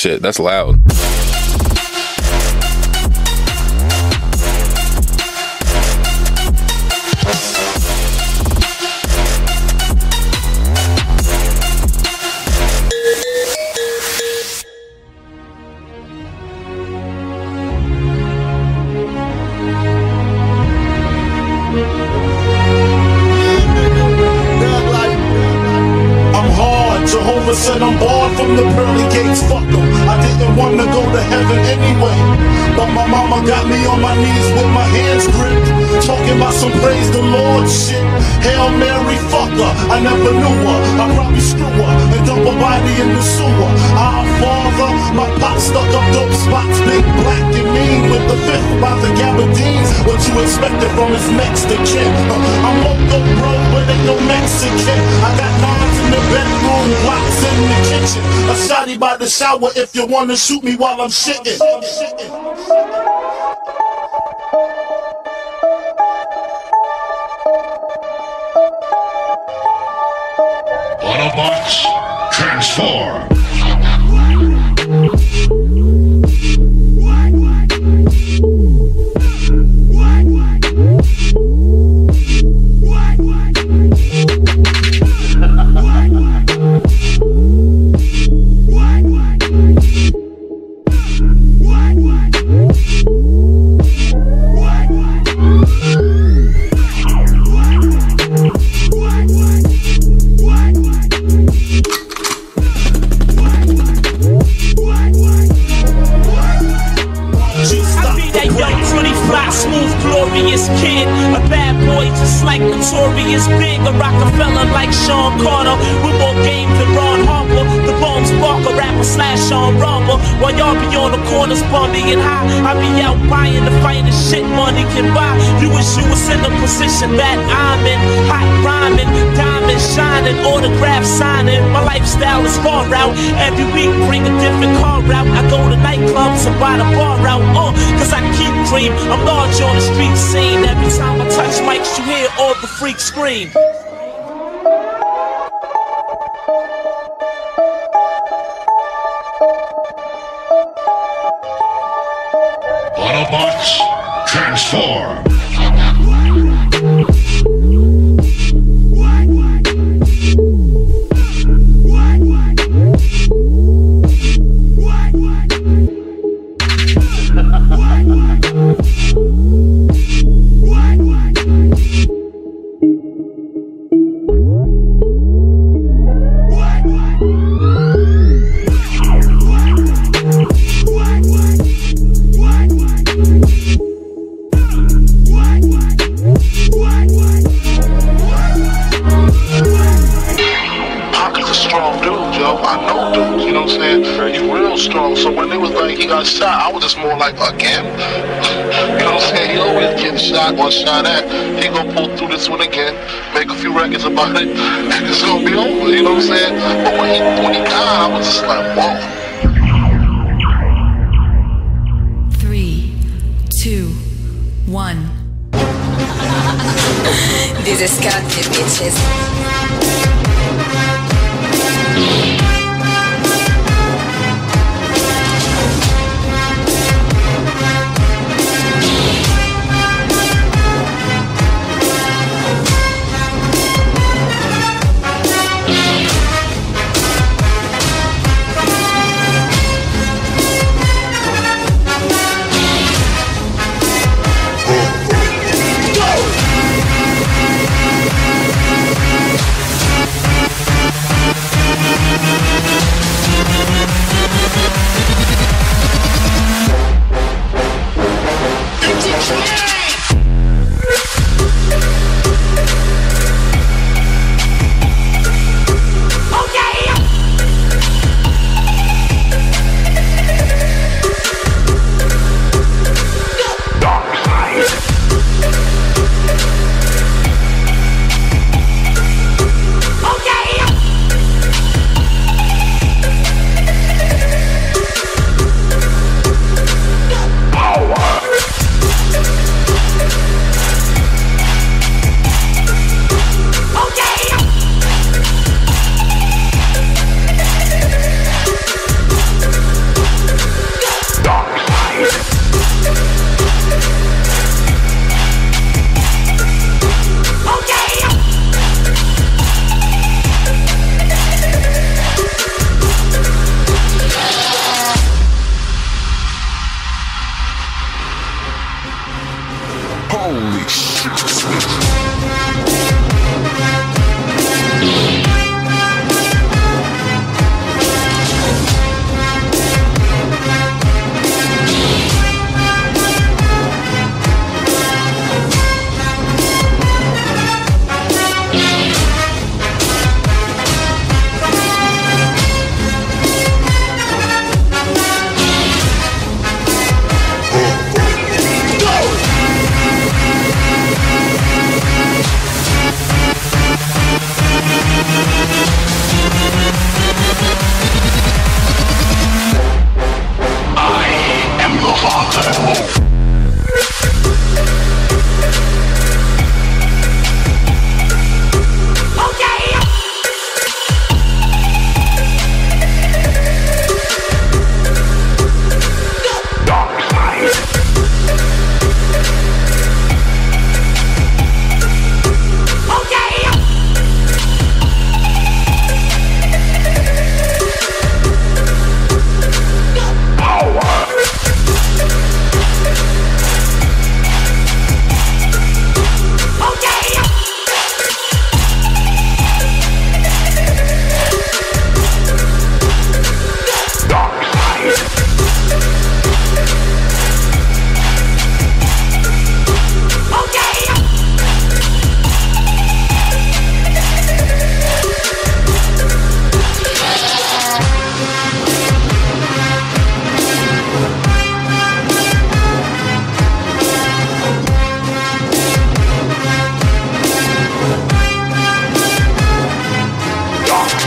Shit, that's loud. Expected from his next. Uh, I'm loco, bro, but ain't no Mexican. I got knives in the bedroom, locks in the kitchen. A shotty by the shower if you wanna shoot me while I'm shitting. I'm shitting. Autobots, transform! Out. Every week bring a different car out. I go to nightclubs and buy the bar out. Uh, cause I keep dream. I'm large on the street scene. Every time I touch mics, you hear all the freaks scream. Autobots, transform! Shot at. He gonna pull through this one again, make a few records about it, and it's gonna be over, you know what I'm saying? But when he when he died, I was just like, whoa. Three, two, one. This is country, bitches.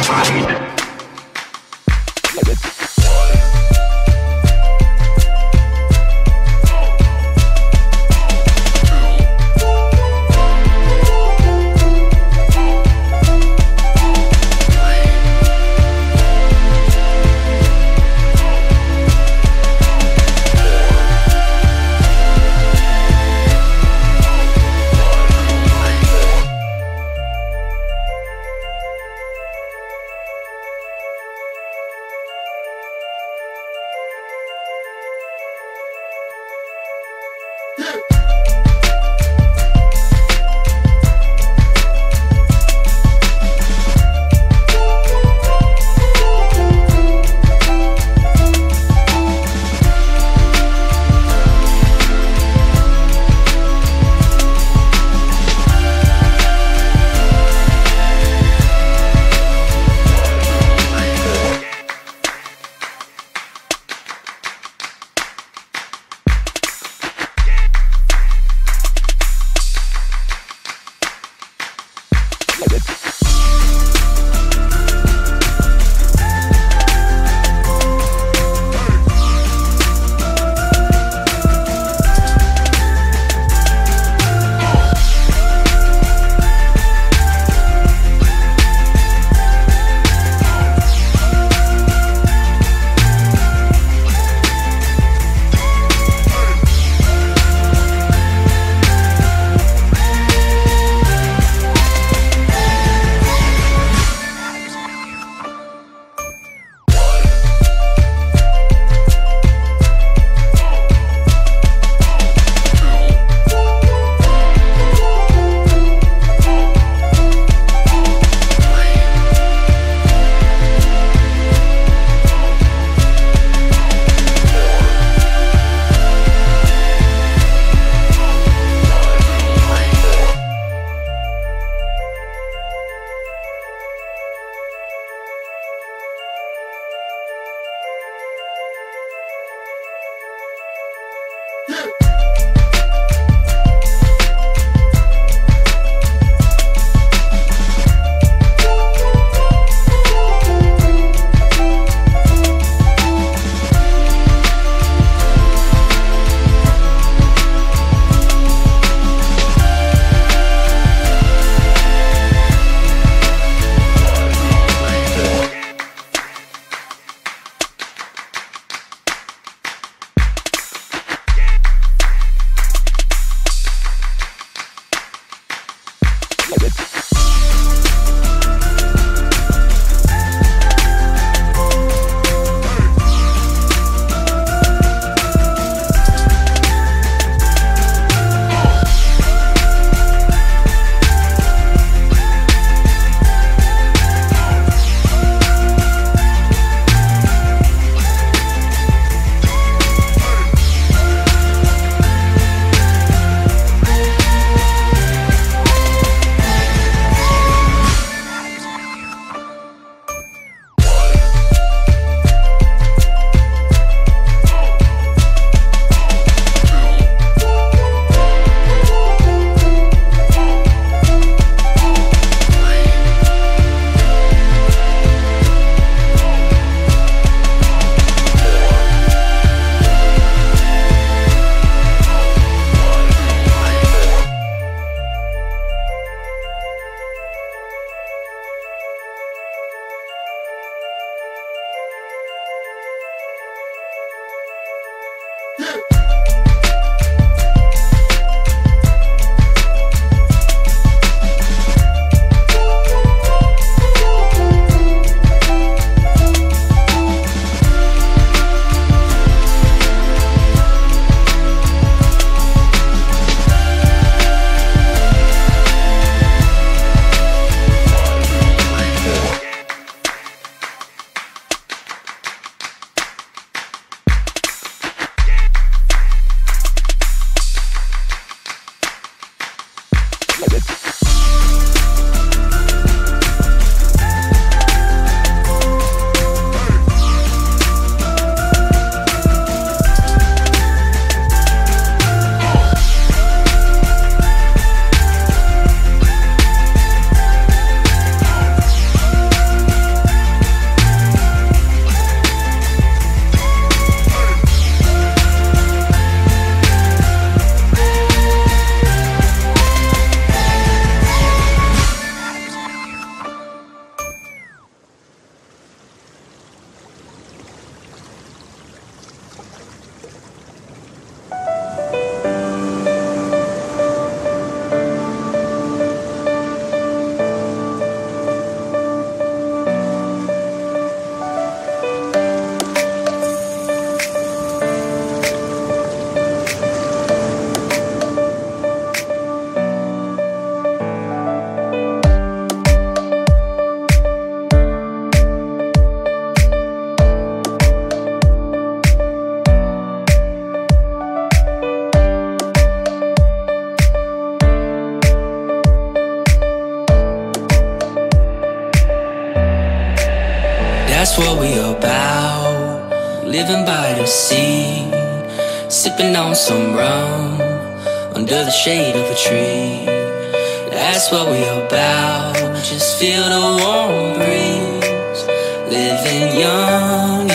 Fight. Under the shade of a tree. That's what we about. Just feel the warm breeze, living young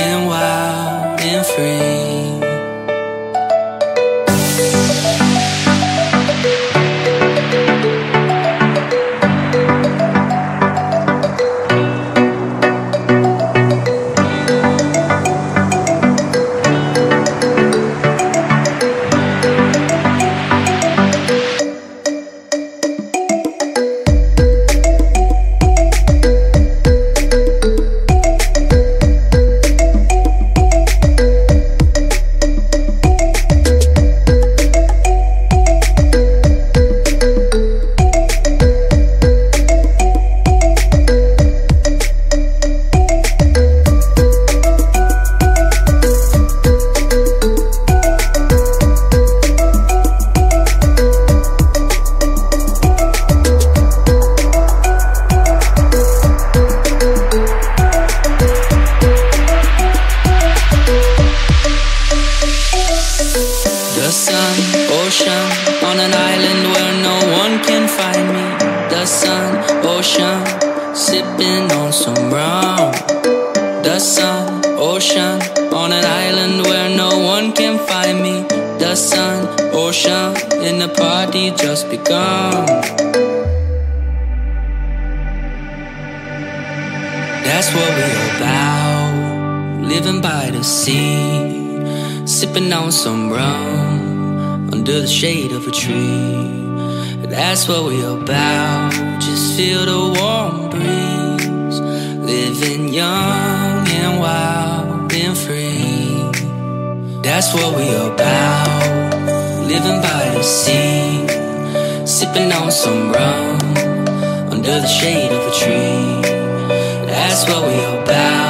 sea sipping on some rum under the shade of a tree. That's what we're about. Just feel the warm breeze, living young and wild and free. That's what we're about. Living by the sea, sipping on some rum under the shade of a tree. That's what we're about.